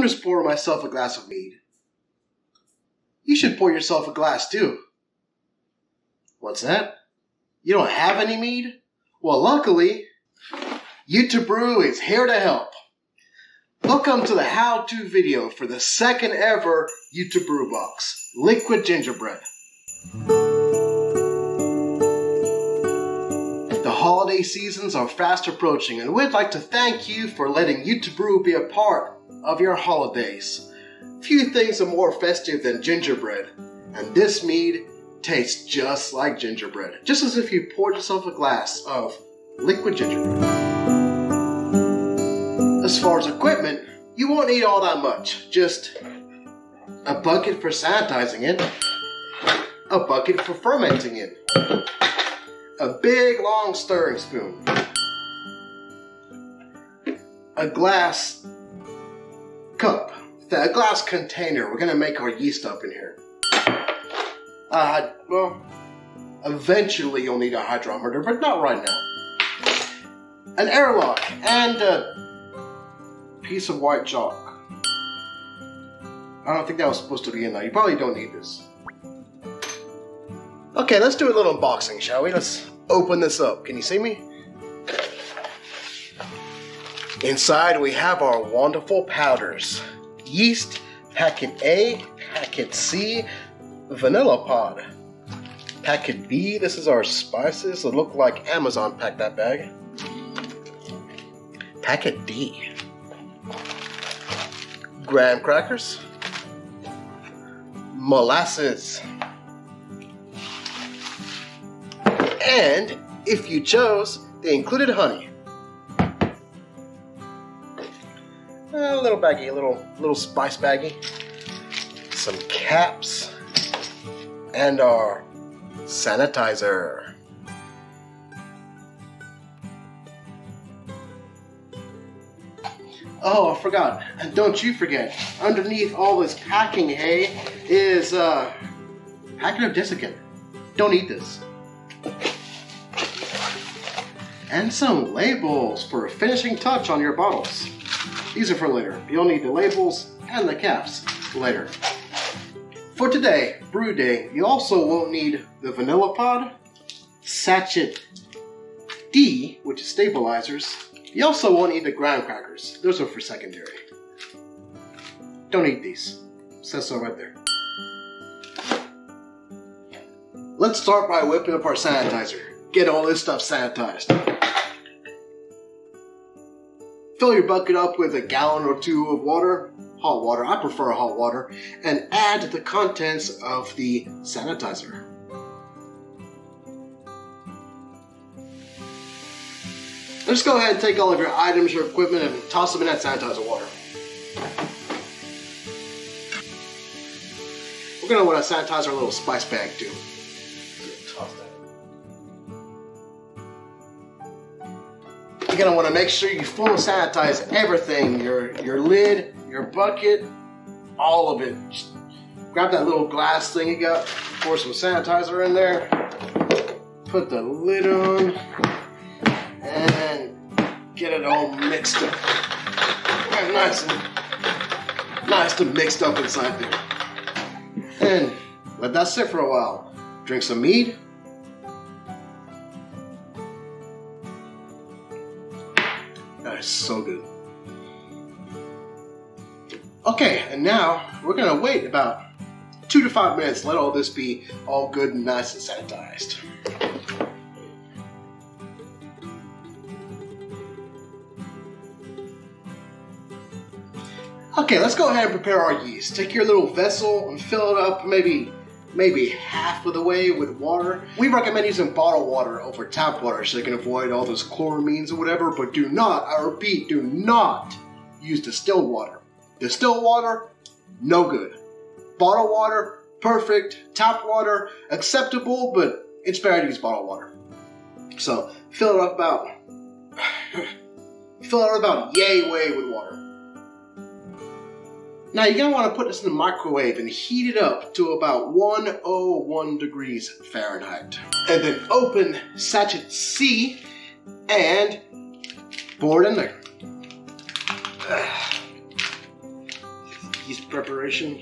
I'm just pouring myself a glass of mead. You should pour yourself a glass too. What's that? You don't have any mead? Well, luckily, YouToBrew is here to help. Welcome to the how-to video for the second ever YouToBrew Box, Liquid Gingerbread. The holiday seasons are fast approaching and we'd like to thank you for letting YouToBrew be a part of your holidays. Few things are more festive than gingerbread, and this mead tastes just like gingerbread, just as if you poured yourself a glass of liquid gingerbread. As far as equipment, you won't need all that much. Just a bucket for sanitizing it, a bucket for fermenting it, a big long stirring spoon, a glass a glass container. We're gonna make our yeast up in here. Uh, well, eventually you'll need a hydrometer, but not right now. An airlock and a piece of white chalk. I don't think that was supposed to be in there. You probably don't need this. Okay, let's do a little unboxing, shall we? Let's open this up. Can you see me? Inside we have our wonderful powders. Yeast, packet A, packet C, vanilla pod. Packet B, this is our spices. It look like Amazon packed that bag. Packet D. Graham crackers. Molasses. And if you chose, they included honey. A little baggie, a little little spice baggie. Some caps and our sanitizer. Oh, I forgot. And don't you forget, underneath all this packing hay is uh, a packet of desiccant. Don't eat this. And some labels for a finishing touch on your bottles. These are for later. You'll need the labels and the caps later. For today, brew day, you also won't need the vanilla pod, sachet D, which is stabilizers. You also won't need the graham crackers. Those are for secondary. Don't eat these. It says so right there. Let's start by whipping up our sanitizer. Get all this stuff sanitized. Fill your bucket up with a gallon or two of water, hot water, I prefer hot water, and add the contents of the sanitizer. Let's go ahead and take all of your items, your equipment, and toss them in that sanitizer water. We're gonna want to sanitize our little spice bag too. You're gonna want to make sure you full sanitize everything, your your lid, your bucket, all of it. Just grab that little glass thing you got, pour some sanitizer in there, put the lid on, and get it all mixed up. Nice and nice and mixed up inside there. And let that sit for a while. Drink some mead. So good. Okay, and now we're gonna wait about two to five minutes, let all this be all good and nice and sanitized. Okay, let's go ahead and prepare our yeast. Take your little vessel and fill it up maybe maybe half of the way with water. We recommend using bottled water over tap water so you can avoid all those chloramines or whatever, but do not, I repeat, do not use distilled water. Distilled water, no good. Bottled water, perfect. Tap water, acceptable, but it's better to use bottled water. So fill it up about, fill it up about yay way with water. Now you're gonna want to put this in the microwave and heat it up to about 101 degrees Fahrenheit. And then open sachet C and pour it in there. yeast preparation.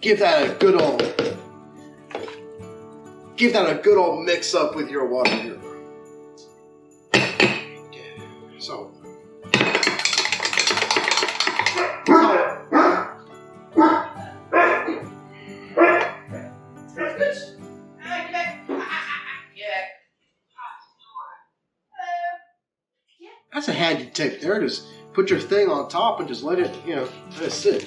Give that a good old, give that a good old mix up with your water here. There. Just put your thing on top and just let it, you know, let it sit.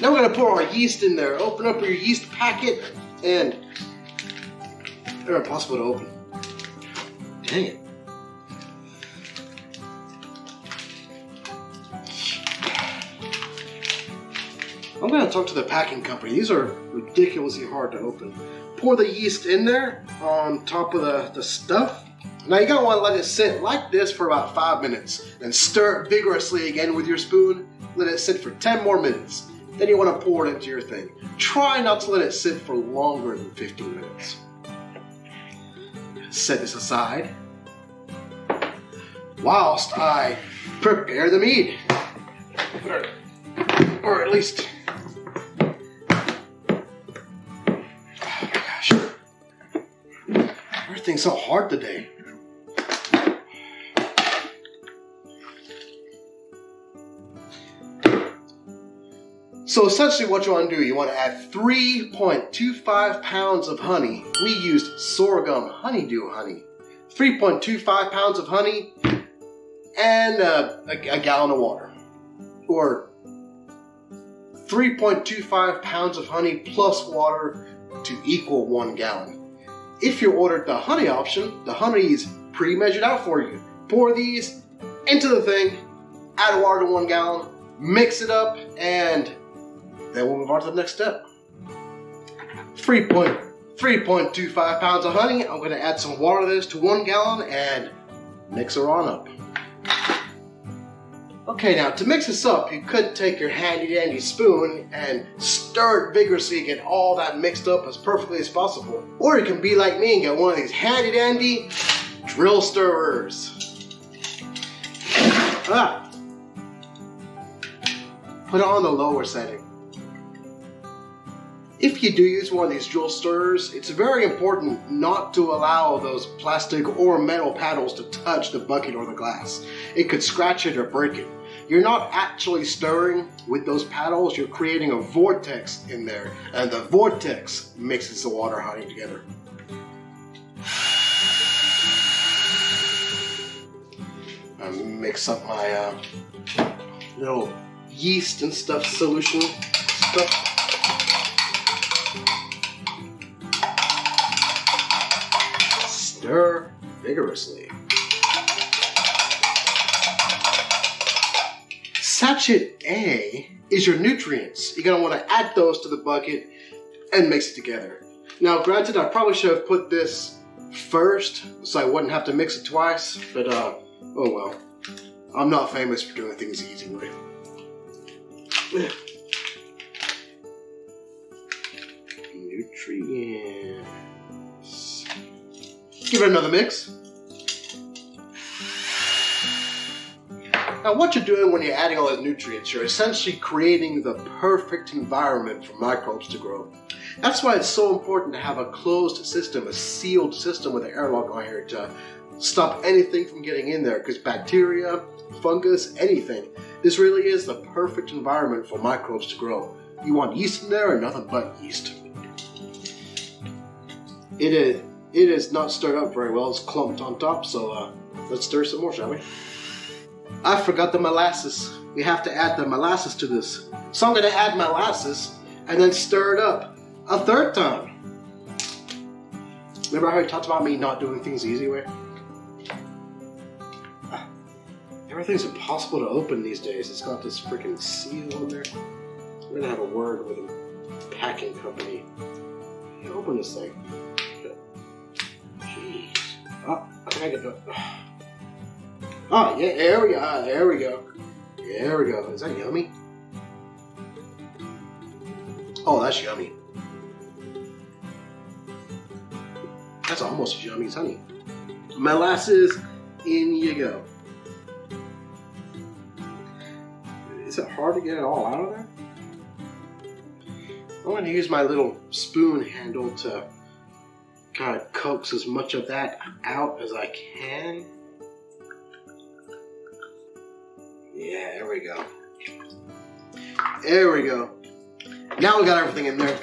Now we're gonna pour our yeast in there. Open up your yeast packet and they're impossible to open. Dang it. I'm gonna talk to the packing company. These are ridiculously hard to open. Pour the yeast in there on top of the, the stuff. Now you're gonna wanna let it sit like this for about five minutes. Then stir it vigorously again with your spoon. Let it sit for 10 more minutes. Then you wanna pour it into your thing. Try not to let it sit for longer than 15 minutes. Set this aside. Whilst I prepare the mead. Or, at least Oh. Everything's so hard today. So essentially what you want to do, you want to add 3.25 pounds of honey. We used sorghum honeydew honey. 3.25 pounds of honey and uh, a, a gallon of water. Or 3.25 pounds of honey plus water to equal one gallon. If you ordered the honey option, the honey is pre-measured out for you. Pour these into the thing, add water to one gallon, mix it up, and then we'll move on to the next step. 3.3.25 pounds of honey. I'm going to add some water to this to one gallon and mix her on up. Okay, now to mix this up, you could take your handy dandy spoon and stir it vigorously, get all that mixed up as perfectly as possible. Or you can be like me and get one of these handy dandy drill stirrers. Ah. Put it on the lower setting. If you do use one of these drill stirrers, it's very important not to allow those plastic or metal paddles to touch the bucket or the glass. It could scratch it or break it. You're not actually stirring with those paddles, you're creating a vortex in there, and the vortex mixes the water honey together. I mix up my uh, little yeast and stuff solution stuff. Stir vigorously. Sachet A is your nutrients. You're gonna wanna add those to the bucket and mix it together. Now, granted, I probably should have put this first so I wouldn't have to mix it twice, but uh, oh well. I'm not famous for doing things the easy way. Give it another mix. Now, what you're doing when you're adding all those nutrients, you're essentially creating the perfect environment for microbes to grow. That's why it's so important to have a closed system, a sealed system with an airlock on here to stop anything from getting in there, because bacteria, fungus, anything. This really is the perfect environment for microbes to grow. You want yeast in there nothing but yeast. It is, it is not stirred up very well, it's clumped on top, so uh, let's stir some more, shall we? I forgot the molasses. We have to add the molasses to this. So I'm gonna add molasses and then stir it up a third time. Remember how he talked about me not doing things the easy way? Everything's impossible to open these days. It's got this freaking seal on there. I'm gonna have a word with a packing company. Open this thing. Oh, I think I can do it. Oh, yeah, there we go. Ah, there we go. There we go. Is that yummy? Oh, that's yummy. That's almost as yummy as honey. Molasses, in you go. Is it hard to get it all out of there? I'm going to use my little spoon handle to kind of coax as much of that out as I can. Yeah, there we go. There we go. Now we got everything in there.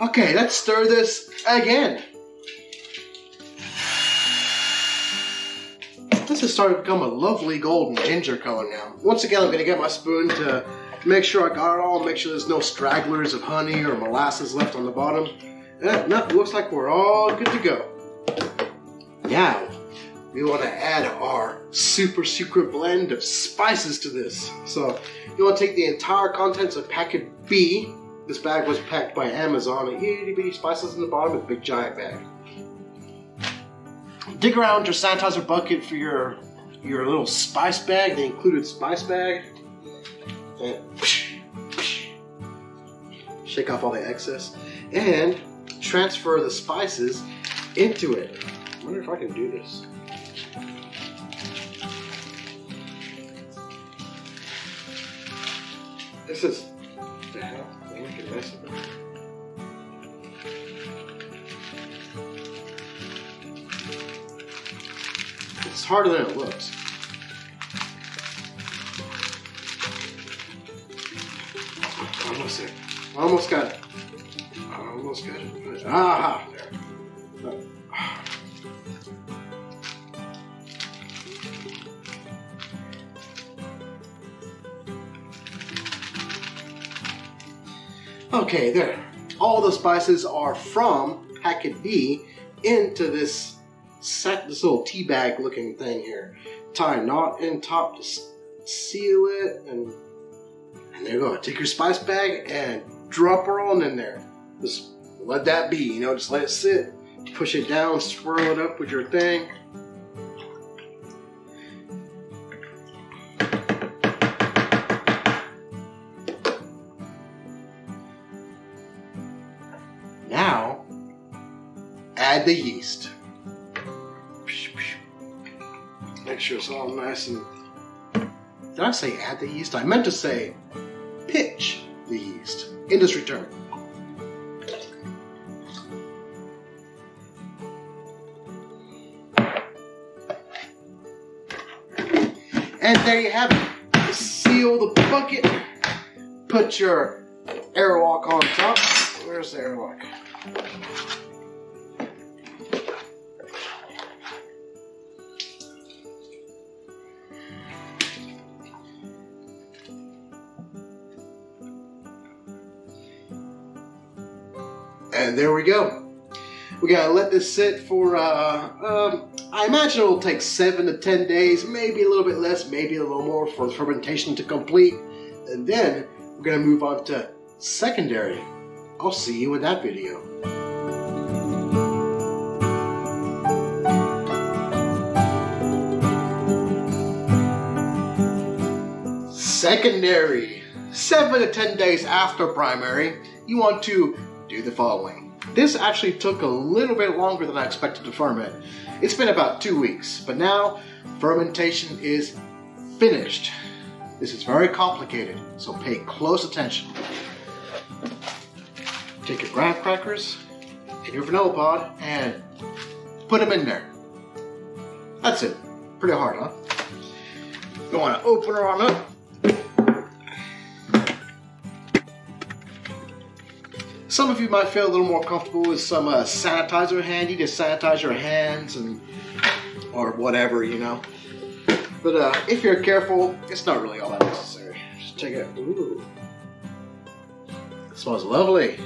Okay, let's stir this again. This is starting to become a lovely golden ginger color now. Once again, I'm to get my spoon to make sure I got it all, make sure there's no stragglers of honey or molasses left on the bottom. And no, looks like we're all good to go. Now, we want to add our super secret blend of spices to this. So, you want to take the entire contents of packet B. This bag was packed by Amazon, itty bitty spices in the bottom of a big giant bag. Dig around your sanitizer bucket for your your little spice bag, the included spice bag. Shake off all the excess. And transfer the spices into it. I wonder if I can do this. This is the hell. I can mess with it. It's harder than it looks. Almost there. Almost got it. Almost got it. Aha! There. Okay, there. All the spices are from packet B into this set, this little tea bag looking thing here. Tie a knot in top to seal it, and and there you go. Take your spice bag and drop her on in there. Just let that be, you know, just let it sit. Push it down, swirl it up with your thing. Now, add the yeast. Make sure it's all nice and. Did I say add the yeast? I meant to say pitch the yeast. Industry term. And there you have it. Seal the bucket. Put your airlock on top. Where's the airlock? And there we go. We gotta let this sit for, uh, um, I imagine it'll take seven to ten days, maybe a little bit less, maybe a little more for fermentation to complete. And then we're gonna move on to secondary. I'll see you in that video. Secondary. Seven to ten days after primary, you want to do the following. This actually took a little bit longer than I expected to ferment. It's been about two weeks, but now fermentation is finished. This is very complicated, so pay close attention. Take your graham crackers and your vanilla pod and put them in there. That's it. Pretty hard, huh? You want to open her on up. Some of you might feel a little more comfortable with some uh, sanitizer handy to sanitize your hands and or whatever, you know. But uh, if you're careful, it's not really all that necessary. Just take it. Ooh, it smells lovely.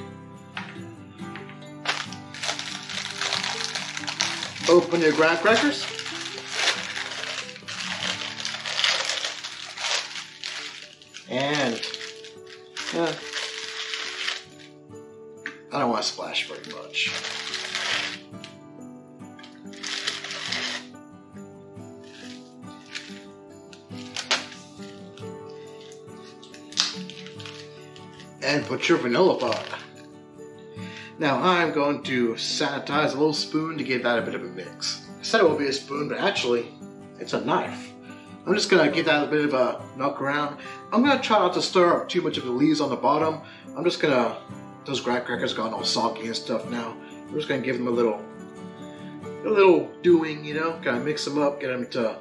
Open your graham crackers. And uh, I don't want to splash very much. And put your vanilla pod. Now I'm going to sanitize a little spoon to give that a bit of a mix. I said it will be a spoon, but actually, it's a knife. I'm just gonna give that a bit of a knock around. I'm gonna try not to stir up too much of the leaves on the bottom. I'm just gonna, those graham crackers gone all soggy and stuff now. We're just gonna give them a little, a little doing, you know, kind of mix them up, get them to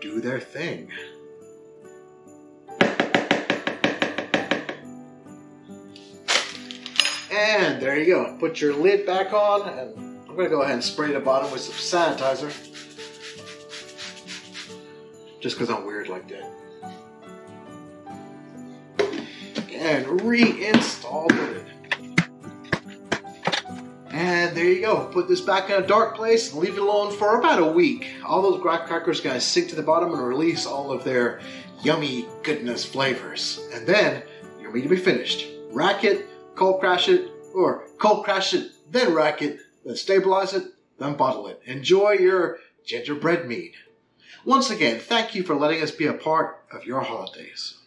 do their thing. And there you go. Put your lid back on, and I'm gonna go ahead and spray the bottom with some sanitizer. Just because I'm weird like that. And reinstall it. And there you go. Put this back in a dark place and leave it alone for about a week. All those graham crackers gonna sink to the bottom and release all of their yummy goodness flavors. And then you're ready to be finished. Rack it, cold crash it, or cold crash it, then rack it, then stabilize it, then bottle it. Enjoy your gingerbread mead. Once again, thank you for letting us be a part of your holidays.